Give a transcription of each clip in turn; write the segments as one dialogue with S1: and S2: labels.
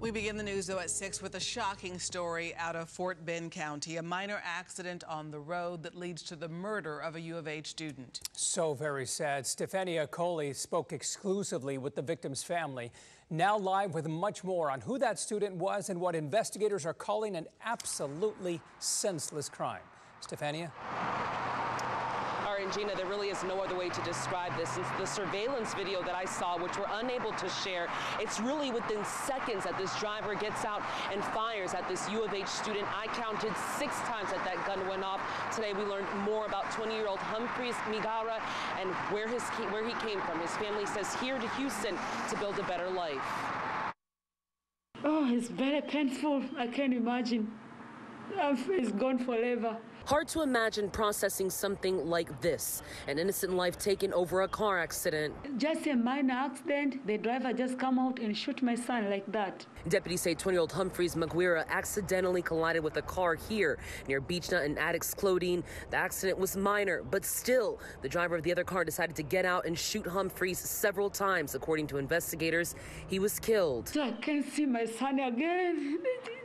S1: We begin the news, though, at 6 with a shocking story out of Fort Bend County. A minor accident on the road that leads to the murder of a U of H student.
S2: So very sad. Stefania Coley spoke exclusively with the victim's family. Now live with much more on who that student was and what investigators are calling an absolutely senseless crime. Stefania?
S3: And Gina, there really is no other way to describe this. Since the surveillance video that I saw, which we're unable to share, it's really within seconds that this driver gets out and fires at this U of H student. I counted six times that that gun went off. Today we learned more about 20-year-old Humphreys Migara and where, his, where he came from. His family says here to Houston to build a better life.
S4: Oh, it's very painful. I can't imagine. It's gone forever.
S3: Hard to imagine processing something like this an innocent life taken over a car accident.
S4: Just a minor accident. The driver just come out and shoot my son like that.
S3: Deputies say 20 year old Humphreys Maguire accidentally collided with a car here near Beechnut and Addicks Clodine. The accident was minor, but still, the driver of the other car decided to get out and shoot Humphreys several times. According to investigators, he was killed.
S4: I can't see my son again.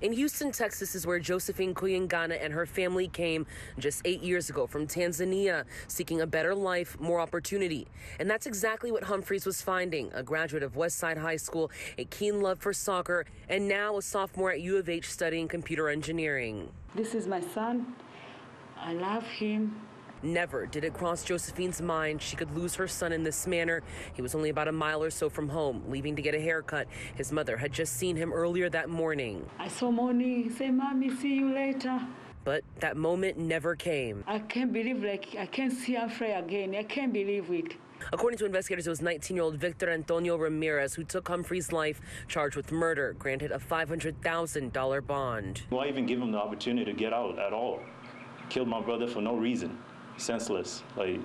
S3: In Houston, Texas is where Josephine Kuyingana and her family came just eight years ago from Tanzania, seeking a better life, more opportunity. And that's exactly what Humphreys was finding a graduate of Westside High School, a keen love for soccer, and now a sophomore at U of H studying computer engineering.
S4: This is my son. I love him.
S3: Never did it cross Josephine's mind she could lose her son in this manner. He was only about a mile or so from home, leaving to get a haircut. His mother had just seen him earlier that morning.
S4: I saw Moni say, Mommy, see you later.
S3: But that moment never came.
S4: I can't believe, like, I can't see Humphrey again. I can't believe it.
S3: According to investigators, it was 19 year old Victor Antonio Ramirez who took Humphrey's life, charged with murder, granted a $500,000 bond.
S5: Why even give him the opportunity to get out at all? Killed my brother for no reason senseless, like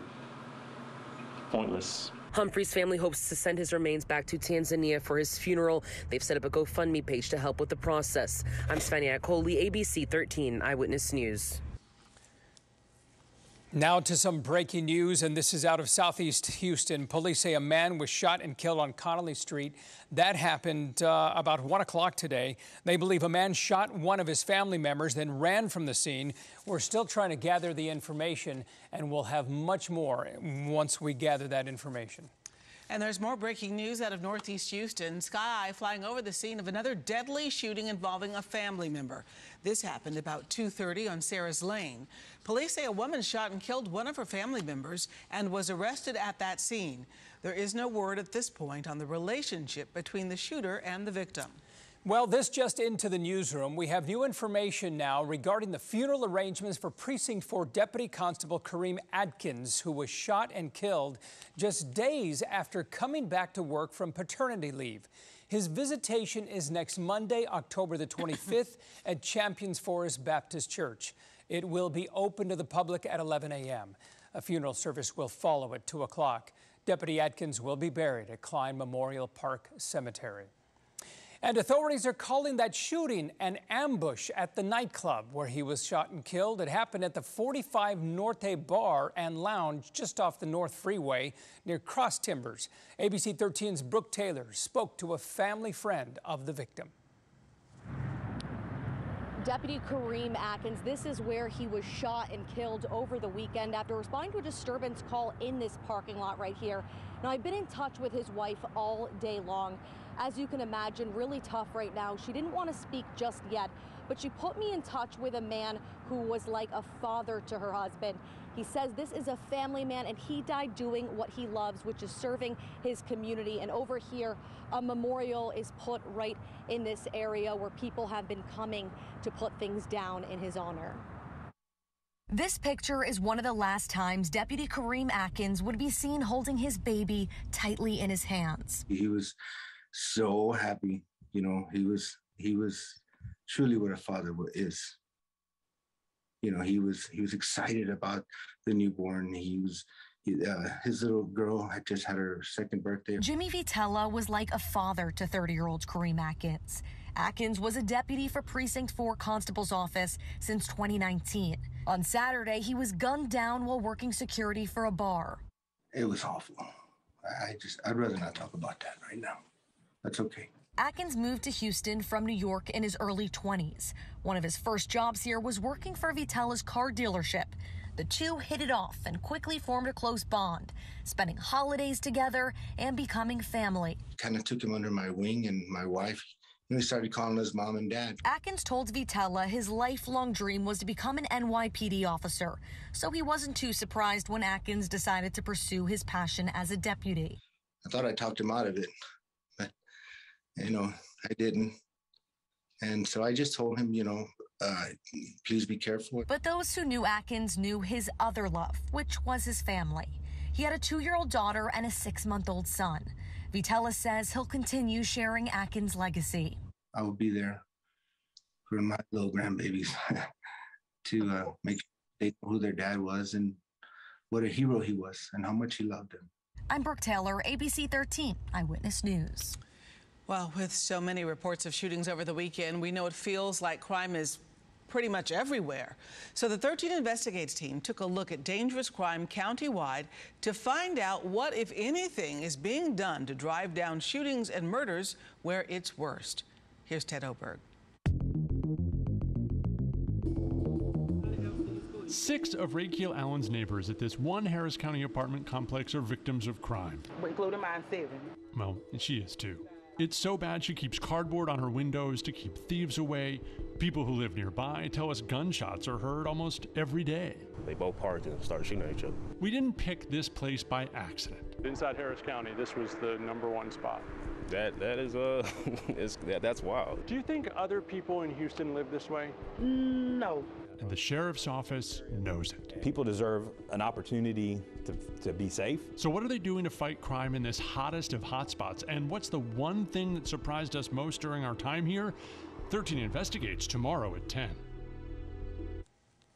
S5: pointless.
S3: Humphrey's family hopes to send his remains back to Tanzania for his funeral. They've set up a GoFundMe page to help with the process. I'm Stefania Coley, ABC 13 Eyewitness News.
S2: Now to some breaking news, and this is out of southeast Houston. Police say a man was shot and killed on Connolly Street. That happened uh, about 1 o'clock today. They believe a man shot one of his family members, then ran from the scene. We're still trying to gather the information, and we'll have much more once we gather that information.
S1: And there's more breaking news out of Northeast Houston. Sky flying over the scene of another deadly shooting involving a family member. This happened about 2.30 on Sarah's Lane. Police say a woman shot and killed one of her family members and was arrested at that scene. There is no word at this point on the relationship between the shooter and the victim.
S2: Well, this just into the newsroom. We have new information now regarding the funeral arrangements for Precinct 4 Deputy Constable Kareem Atkins, who was shot and killed just days after coming back to work from paternity leave. His visitation is next Monday, October the 25th at Champions Forest Baptist Church. It will be open to the public at 11 a.m. A funeral service will follow at 2 o'clock. Deputy Atkins will be buried at Klein Memorial Park Cemetery. And authorities are calling that shooting an ambush at the nightclub where he was shot and killed. It happened at the 45 Norte Bar and Lounge just off the North Freeway near Cross Timbers. ABC 13's Brooke Taylor spoke to a family friend of the victim.
S6: Deputy Kareem Atkins, this is where he was shot and killed over the weekend after responding to a disturbance call in this parking lot right here. Now, I've been in touch with his wife all day long as you can imagine, really tough right now. She didn't want to speak just yet, but she put me in touch with a man who was like a father to her husband. He says this is a family man and he died doing what he loves, which is serving his community. And over here, a memorial is put right in this area where people have been coming to put things down in his honor.
S7: This picture is one of the last times Deputy Kareem Atkins would be seen holding his baby tightly in his hands.
S8: He was so happy. You know, he was he was truly what a father is. You know, he was he was excited about the newborn. He was uh, his little girl had just had her second birthday.
S7: Jimmy Vitella was like a father to 30 year old Kareem Atkins. Atkins was a deputy for Precinct 4 Constable's office since 2019. On Saturday, he was gunned down while working security for a bar.
S8: It was awful. I just, I'd rather not talk about that right now that's okay.
S7: Atkins moved to Houston from New York in his early 20s. One of his first jobs here was working for Vitella's car dealership. The two hit it off and quickly formed a close bond, spending holidays together and becoming family.
S8: Kind of took him under my wing, and my wife, you know, started calling us mom and dad.
S7: Atkins told Vitella his lifelong dream was to become an NYPD officer, so he wasn't too surprised when Atkins decided to pursue his passion as a deputy.
S8: I thought I talked him out of it, you know, I didn't. And so I just told him, you know, uh, please be careful.
S7: But those who knew Atkins knew his other love, which was his family. He had a two year old daughter and a six month old son. Vitella says he'll continue sharing Atkins' legacy.
S8: I will be there for my little grandbabies to uh, make sure they know who their dad was and what a hero he was and how much he loved them.
S7: I'm Brooke Taylor, ABC 13 Eyewitness News.
S1: Well, with so many reports of shootings over the weekend, we know it feels like crime is pretty much everywhere. So the 13 Investigates team took a look at dangerous crime countywide to find out what, if anything, is being done to drive down shootings and murders where it's worst. Here's Ted Oberg.
S9: Six of Raquel Allen's neighbors at this one Harris County apartment complex are victims of crime.
S10: Including mine, seven.
S9: Well, she is too. It's so bad she keeps cardboard on her windows to keep thieves away. People who live nearby tell us gunshots are heard almost every day.
S11: They both parked and started shooting at each other.
S9: We didn't pick this place by accident.
S12: Inside Harris County, this was the number one spot.
S11: That that is uh, is that, that's wild.
S12: Do you think other people in Houston live this way?
S10: No.
S9: And the sheriff's office knows it.
S13: People deserve an opportunity to, to be safe.
S9: So, what are they doing to fight crime in this hottest of hotspots? And what's the one thing that surprised us most during our time here? 13 investigates tomorrow at 10.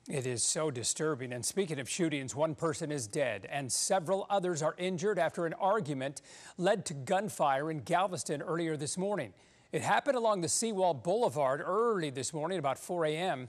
S2: It is so disturbing. And speaking of shootings, one person is dead and several others are injured after an argument led to gunfire in Galveston earlier this morning. It happened along the Seawall Boulevard early this morning, about 4 a.m.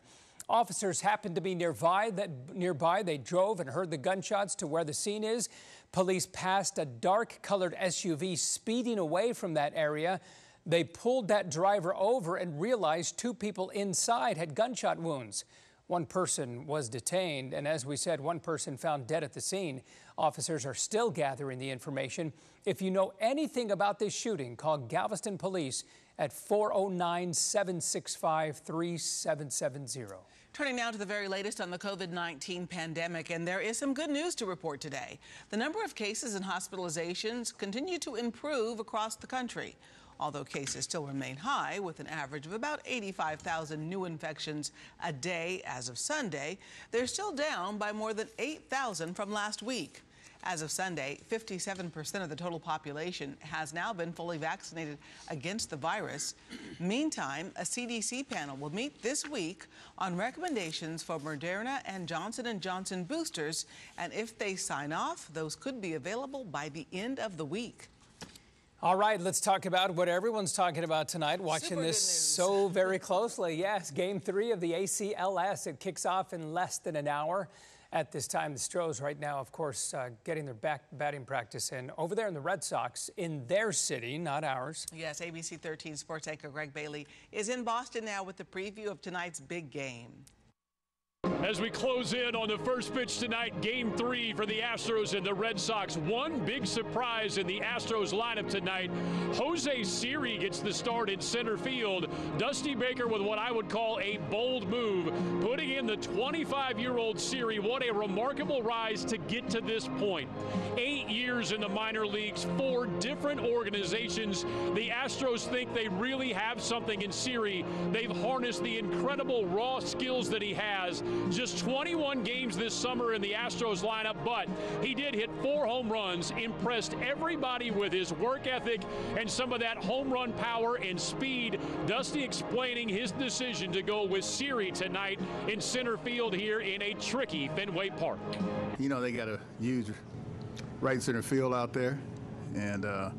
S2: Officers happened to be nearby. That nearby, they drove and heard the gunshots to where the scene is. Police passed a dark-colored SUV speeding away from that area. They pulled that driver over and realized two people inside had gunshot wounds. One person was detained, and as we said, one person found dead at the scene. Officers are still gathering the information. If you know anything about this shooting, call Galveston Police at 409 765 3770.
S1: Turning now to the very latest on the COVID 19 pandemic, and there is some good news to report today. The number of cases and hospitalizations continue to improve across the country. Although cases still remain high, with an average of about 85,000 new infections a day as of Sunday, they're still down by more than 8,000 from last week. As of Sunday, 57% of the total population has now been fully vaccinated against the virus. Meantime, a CDC panel will meet this week on recommendations for Moderna and Johnson & Johnson boosters, and if they sign off, those could be available by the end of the week.
S2: All right, let's talk about what everyone's talking about tonight, watching this so very closely. Yes, game three of the ALCS. It kicks off in less than an hour. At this time, the Stros right now, of course, uh, getting their back batting practice in over there in the Red Sox in their city, not ours.
S1: Yes, ABC 13 sports anchor Greg Bailey is in Boston now with the preview of tonight's big game.
S14: As we close in on the first pitch tonight, game three for the Astros and the Red Sox. One big surprise in the Astros lineup tonight. Jose Siri gets the start in center field. Dusty Baker with what I would call a bold move, putting in the 25 year old Siri. What a remarkable rise to get to this point. Eight years in the minor leagues, four different organizations. The Astros think they really have something in Siri. They've harnessed the incredible raw skills that he has just 21 games this summer in the Astros lineup, but he did hit four home runs, impressed everybody with his work ethic and some of that home run power and speed. Dusty explaining his decision to go with Siri tonight in center field here in a tricky Fenway Park.
S15: You know, they got a huge right center field out there, and, uh,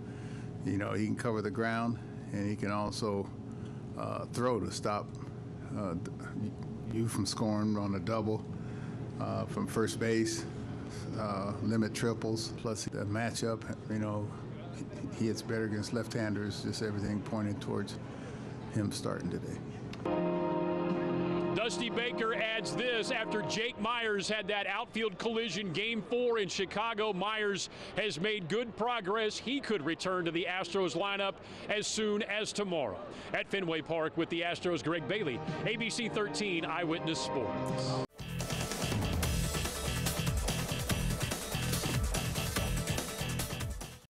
S15: you know, he can cover the ground and he can also uh, throw to stop uh, you from scoring on a double uh, from first base, uh, limit triples, plus the matchup, you know, he hits better against left-handers. Just everything pointed towards him starting today.
S14: Dusty Baker adds this after Jake Meyers had that outfield collision game four in Chicago. Meyers has made good progress. He could return to the Astros lineup as soon as tomorrow. At Fenway Park with the Astros, Greg Bailey, ABC 13 Eyewitness Sports.